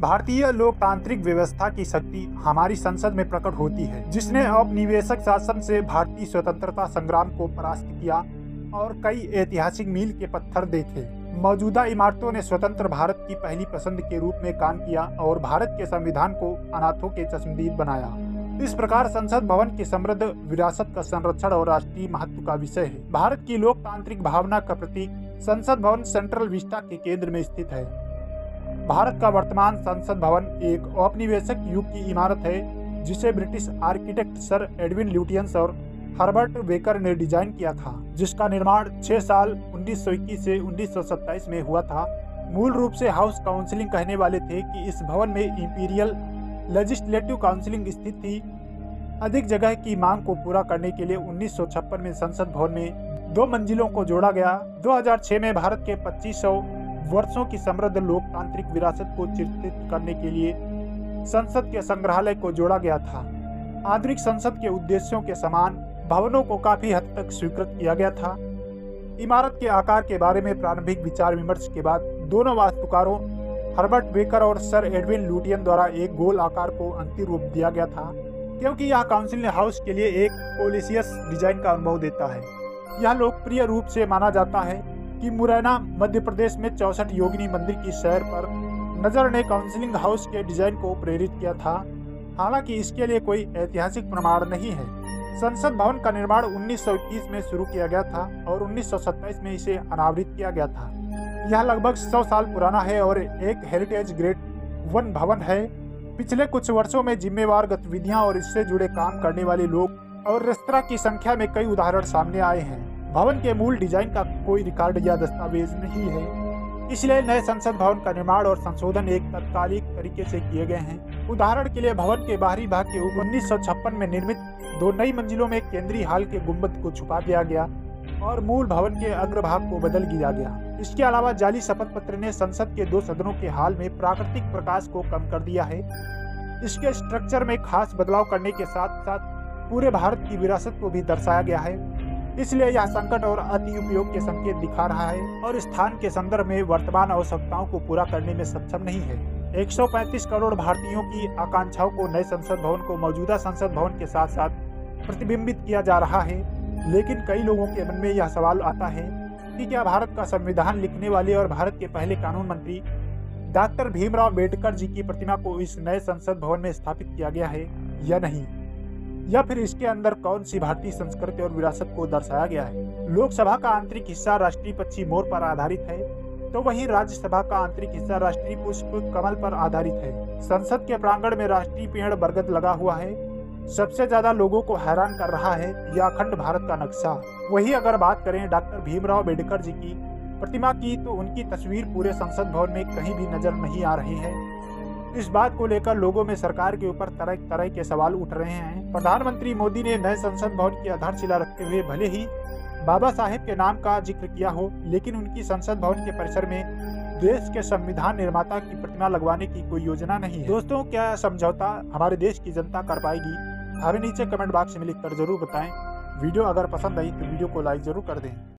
भारतीय लोकतांत्रिक व्यवस्था की शक्ति हमारी संसद में प्रकट होती है, जिसने औपनिवेशक शासन से भारतीय स्वतंत्रता संग्राम को परास्त किया और कई ऐतिहासिक मील के पत्थर देखे। मौजूदा इमारतों ने स्वतंत्र भारत की पहली पसंद के रूप में काम किया और भारत के संविधान को अनाथों के चश्मदीद बनाया। इस प्रकार संसद भवन की समृद्ध विरासत का संरक्षण और राष्ट्रीय महत्व का विषय है। भारत की लोकतांत्रिक भावना का प्रतीक संसद भवन सेंट्रल विस्टा के केंद्र में स्थित है। भारत का वर्तमान संसद भवन एक औपनिवेशक युग की इमारत है, जिसे British architect sir Edwin Lutyens और हर्बर्ट बेकर ने डिज़ाइन किया था, जिसका निर्माण 6 साल 1921 से 1927 में हुआ था। मूल रूप से हाउस काउंसिलिंग कहने वाले थे कि इस भवन में इंपीरियल लेजिस्लेटिव काउंसिलिंग स्थित थी। अधिक जगह की मांग को पूरा करने के लिए 1956 में संसद भवन में दो मंजिलों को जोड़ा गया। 2006 में भारत के 2500 वर्षों की समृद्ध लोकतांत्रिक विरासत को चित्रित करने के लिए संसद के संग्रहालय को जोड़ा गया था। आधुनिक संसद के उद्देश्यों के समान भवनों को काफ़ी हद तक स्वीकृत किया गया था। इमारत के आकार के बारे में प्रारंभिक विचार विमर्श के बाद दोनों वास्तुकारों, हर्बर्ट बेकर और सर एडविन लूटियन द्वारा एक गोल आकार को अंतिम रूप दिया गया था, क्योंकि यह काउंसिल हाउस के लिए एक पोलिसियस डिज़ाइन का अनुभव देता है। यह लोकप्रिय रूप से माना जाता है कि मुरैना, मध्य प्रदेश में चौसठ योगिनी मंदिर की सैर पर नज़र ने काउंसिलिंग हाउस के डिज़ाइन को प्रेरित किया था। हालाँकि इसके लिए कोई ऐतिहासिक प्रमाण नहीं है। संसद भवन का निर्माण 1921 में शुरू किया गया था और 1927 में इसे अनावृत किया गया था। यह लगभग 100 साल पुराना है और एक हेरिटेज ग्रेड वन भवन है। पिछले कुछ वर्षों में जिम्मेवार गतिविधियाँ और इससे जुड़े काम करने वाले लोग और रेस्तरा की संख्या में कई उदाहरण सामने आए हैं। भवन के मूल डिज़ाइन का कोई रिकॉर्ड या दस्तावेज़ नहीं है। इसलिए नए संसद भवन का निर्माण और संशोधन एक तत्कालिक तरीके से किए गए हैं। उदाहरण के लिए भवन के बाहरी भाग के ऊपर उन्नीस में निर्मित दो नई मंजिलों में केंद्रीय हाल के गुंबद को छुपा दिया गया और मूल भवन के अग्रभाग को बदल दिया गया। इसके अलावा जाली शपथ पत्र ने संसद के दो सदनों के हाल में प्राकृतिक प्रकाश को कम कर दिया है। इसके स्ट्रक्चर में खास बदलाव करने के साथ साथ पूरे भारत की विरासत को भी दर्शाया गया है। इसलिए यह संकट और अति उपयोग के संकेत दिखा रहा है और स्थान के संदर्भ में वर्तमान आवश्यकताओं को पूरा करने में सक्षम नहीं है। 135 करोड़ भारतीयों की आकांक्षाओं को नए संसद भवन को मौजूदा संसद भवन के साथ साथ प्रतिबिंबित किया जा रहा है, लेकिन कई लोगों के मन में यह सवाल आता है कि क्या भारत का संविधान लिखने वाले और भारत के पहले कानून मंत्री डॉक्टर भीमराव अंबेडकर जी की प्रतिमा को इस नए संसद भवन में स्थापित किया गया है या नहीं? या फिर इसके अंदर कौन सी भारतीय संस्कृति और विरासत को दर्शाया गया है? लोकसभा का आंतरिक हिस्सा राष्ट्रीय पक्षी मोर पर आधारित है तो वहीं राज्यसभा का आंतरिक हिस्सा राष्ट्रीय पुष्प कमल पर आधारित है। संसद के प्रांगण में राष्ट्रीय पेड़ बरगद लगा हुआ है। सबसे ज़्यादा लोगों को हैरान कर रहा है यह अखंड भारत का नक्शा। वही अगर बात करें डॉक्टर भीमराव अंबेडकर जी की प्रतिमा की तो उनकी तस्वीर पूरे संसद भवन में कहीं भी नज़र नहीं आ रही है। इस बात को लेकर लोगों में सरकार के ऊपर तरह तरह के सवाल उठ रहे हैं। प्रधानमंत्री मोदी ने नए संसद भवन की आधारशिला रखते हुए भले ही बाबा साहेब के नाम का ज़िक्र किया हो, लेकिन उनकी संसद भवन के परिसर में देश के संविधान निर्माता की प्रतिमा लगवाने की कोई योजना नहीं है। दोस्तों, क्या समझौता हमारे देश की जनता कर पाएगी? हमें नीचे कमेंट बॉक्स में लिखकर ज़रूर बताएँ। वीडियो अगर पसंद आई तो वीडियो को लाइक ज़रूर कर दें।